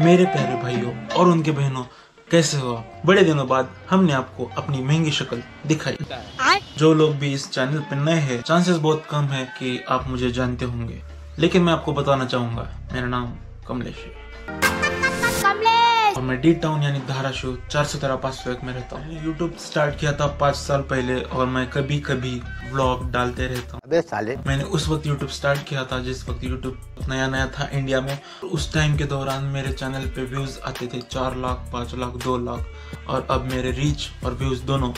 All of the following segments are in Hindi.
मेरे प्यारे भाइयों और उनके बहनों, कैसे हो आप? बड़े दिनों बाद हमने आपको अपनी महँगी शक्ल दिखाई। जो लोग भी इस चैनल पर नए हैं चांसेस बहुत कम है कि आप मुझे जानते होंगे। लेकिन मैं आपको बताना चाहूँगा, मेरा नाम कमलेश है। और मैं डी टाउन यानी धाराशिव चार सौ तेरह पाँच सौ एक में रहता हूँ। यूट्यूब स्टार्ट किया था पाँच साल पहले और मैं कभी कभी ब्लॉग डालते रहता हूँ। साले। मैंने उस वक्त यूट्यूब स्टार्ट किया था जिस वक्त यूट्यूब नया नया था इंडिया में। उस टाइम के दौरान मेरे चैनल पे व्यूज़ आते थे चार लाख पाँच लाख दो लाख और अब मेरे रीच और व्यूज़ दोनों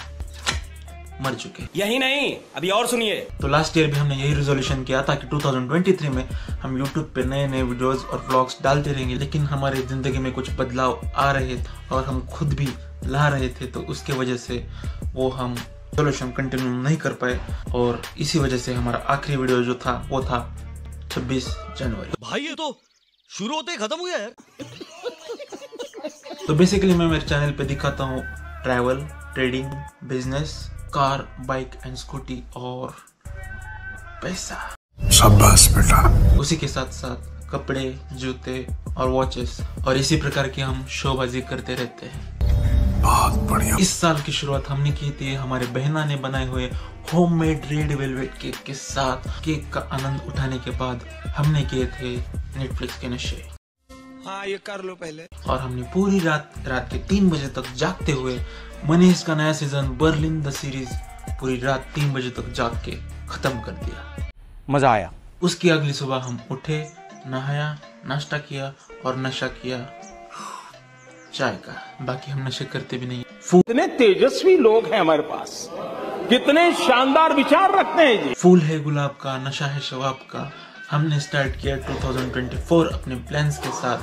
मर चुके हैं। यही नहीं अभी और सुनिए। तो लास्ट ईयर भी हमने यही रेजोल्यूशन किया था कि 2023 में हम YouTube पे नए नए वीडियोस और व्लॉग्स डालते रहेंगे लेकिन हमारे ज़िंदगी में कुछ बदलाव आ रहे थे और हम खुद भी ला रहे थे तो उसके वजह से वो हम रेजोल्यूशन कंटिन्यू नहीं कर पाए और इसी वजह से हमारा आखिरी वीडियो जो था वो था 26 जनवरी। भाई ये तो शुरू होते ही खत्म हो गया यार। तो बेसिकली मैं मेरे चैनल पे दिखाता हूँ travel trading business car bike and scooty और पैसा। शाबाश बेटा। उसी के साथ साथ कपड़े जूते और वॉचेस और इसी प्रकार की हम शोबाजी करते रहते हैं। बहुत बढ़िया। इस साल की शुरुआत हमने की थी हमारे बहना ने बनाए हुए होममेड रेड वेलवेट केक के साथ। केक का आनंद उठाने के बाद हमने किए थे नेटफ्लिक्स के नशे। हाँ ये कर लो पहले। और हमने पूरी रात रात के तीन बजे तक जागते हुए मनीष का नया सीज़न बर्लिन द सीरीज़ पूरी रात तीन बजे तक जाग के खत्म कर दिया। मज़ा आया। उसकी अगली सुबह हम उठे नहाया नाश्ता किया और नशा किया। चाय का। बाकी हम नशे करते भी नहीं। फूल कितने तेजस्वी लोग हैं हमारे पास। कितने शानदार विचार रखते हैं जी। फूल है गुलाब का नशा है शवाब का। हमने स्टार्ट किया 2024 अपने प्लान्स के साथ।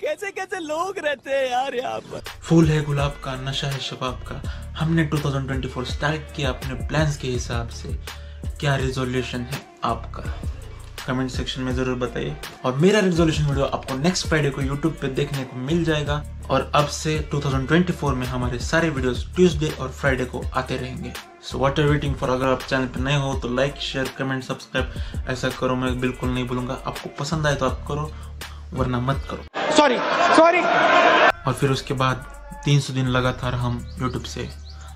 कैसे कैसे लोग रहते हैं यार यहाँ पर? फूल है गुलाब का नशा है शबाब का। हमने 2024 स्टार्ट किया अपने प्लान्स के हिसाब से। क्या रिजोल्यूशन है आपका? कमेंट सेक्शन में ज़रूर बताइए। और मेरा रिजोल्यूशन वीडियो आपको नेक्स्ट फ्राइडे को यूट्यूब पे देखने को मिल जाएगा। और अब से 2024 में हमारे सारे वीडियोस ट्यूसडे और फ्राइडे को आते रहेंगे। So what are waiting for अगर आप चैनल पे नए हो तो लाइक शेयर कमेंट सब्सक्राइब ऐसा करो मैं बिल्कुल नहीं बोलूँगा आपको पसंद आए तो आप करो वरना मत करो। सॉरी सॉरी और फिर उसके बाद 300 दिन लगातार हम यूट्यूब से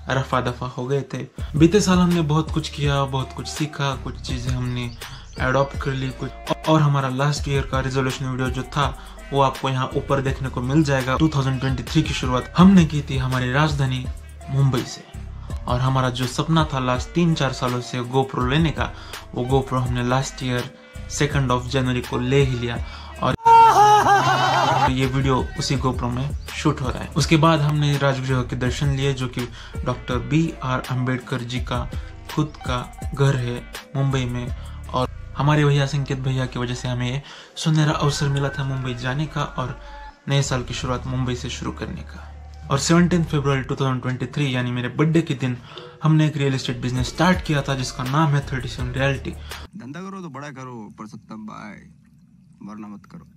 रफा दफ़ा हो गए थे। बीते साल हमने बहुत कुछ किया, बहुत कुछ सीखा, कुछ चीज़ें हमने एडॉप्ट कर ली, कुछ और हमारा लास्ट ईयर का रिजोल्यूशन वीडियो जो था, वो आपको यहाँ ऊपर देखने को मिल जाएगा। 2023 की शुरुआत हमने की थी हमारी राजधानी मुंबई से। और हमारा जो सपना था लास्ट तीन चार सालों से गोप्रो लेने का, वो गोप्रो हमने last year second of January को ले ही लिया। ये वीडियो उसी गोप्रो में शूट हो रहा है। उसके बाद हमने राजगृह के दर्शन लिए, जो कि doctor B R Ambedkar ji का खुद का घर है मुंबई में। और हमारे भैया संकेत भैया की वजह से हमें ये सुनहरा अवसर मिला था मुंबई जाने का और नए साल की शुरुआत मुंबई से शुरू करने का। और 17 फरवरी 2023 यानी मेरे बर्थडे के दिन, हमने एक रियल एस्टेट बिज़नेस स्टार्ट किया था, जिसका नाम है 37 रियलिटी। धंधा करो तो बड़ा करो पर सत्तम भाई वरना मत करो।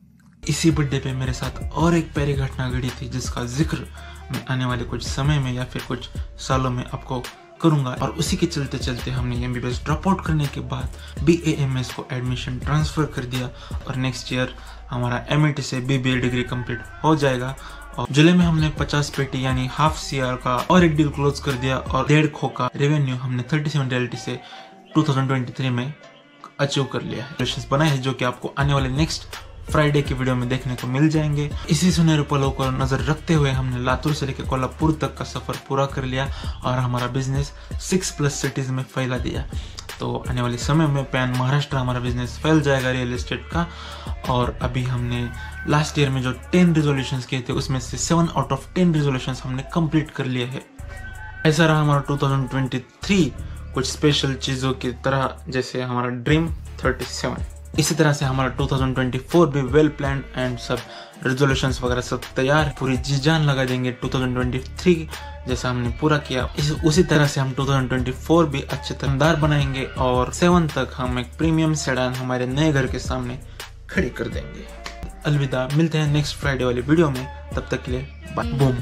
इसी बर्थडे पे मेरे साथ और एक प्यारी घटना घड़ी थी, जिसका ज़िक्र मैं आने वाले कुछ समय में या फिर कुछ सालों में आपको करूँगा। और उसी के चलते चलते हमने एम बी ड्रॉप आउट करने के बाद बी ए एम एस को एडमिशन ट्रांसफ़र कर दिया और नेक्स्ट ईयर हमारा एम से बी डिग्री कंप्लीट हो जाएगा। और जुलाई में हमने 50 पेटी यानी हाफ़ सी आर का और एक डील क्लोज कर दिया और डेढ़ खो का रेवेन्यू हमने 37 रियलिटी से 2023 में अचीव कर लिया है। बनाए हैं जो कि आपको आने वाले नेक्स्ट फ्राइडे की वीडियो में देखने को मिल जाएँगे। इसी सुनहरे पलों को नज़र रखते हुए हमने लातूर से लेकर कोल्हापुर तक का सफ़र पूरा कर लिया और हमारा बिज़नेस सिक्स प्लस सिटीज़ में फैला दिया। तो आने वाले समय में पैन महाराष्ट्र हमारा बिज़नेस फैल जाएगा रियल एस्टेट का। और अभी हमने लास्ट ईयर में जो टेन रिजोल्यूशन किए थे, उसमें से seven out of ten resolution हमने कंप्लीट कर लिए है। ऐसा रहा हमारा 2023 कुछ स्पेशल चीज़ों की तरह, जैसे हमारा ड्रीम 37 इसी तरह से हमारा 2024 भी वेल प्लान एंड सब रेजोल्यूशंस वगैरह सब तैयार पूरी जी जान लगा देंगे 2023 जैसा हमने पूरा किया। इस उसी तरह से हम 2024 भी अच्छे तंदार बनाएँगे और सेवन तक हम एक प्रीमियम सेडान हमारे नए घर के सामने खड़ी कर देंगे। अलविदा मिलते हैं नेक्स्ट फ्राइडे वाली वीडियो में तब तक के लिए बाय बूम